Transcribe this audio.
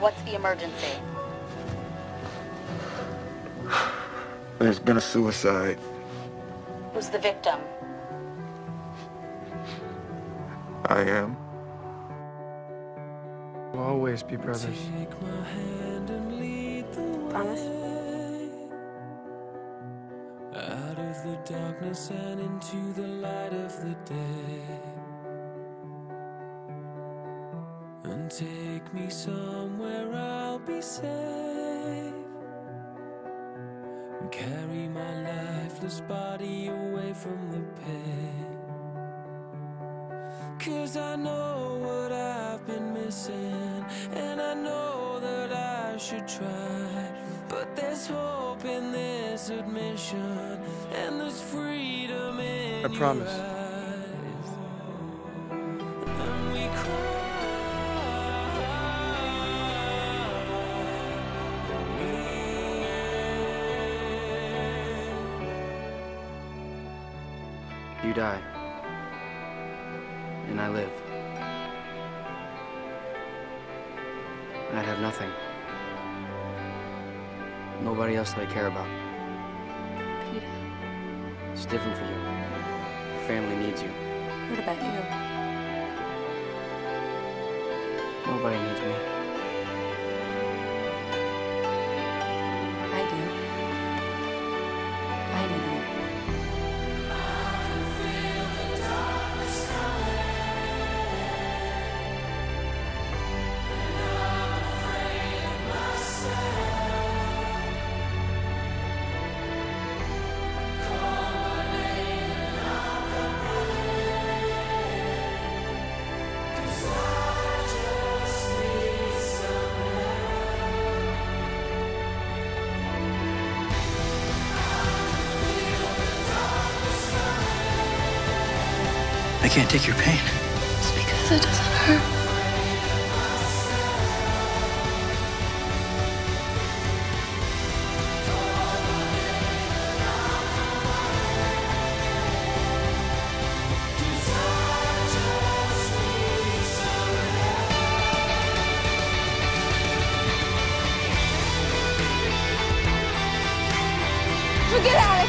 What's the emergency? There's been a suicide. Who's the victim? I am. We'll always be brothers. Promise? Out of the darkness and into the light of the day. And take me somewhere I'll be safe. And carry my lifeless body away from the pain. Cause I know what I've been missing, and I know that I should try. But there's hope in this admission, and there's freedom in I promise. You die. And I live. I'd have nothing. Nobody else that I care about. Peeta, It's different for you. Your family needs you. what about you? Nobody needs me. I can't take your pain. It's because it doesn't hurt. Get out!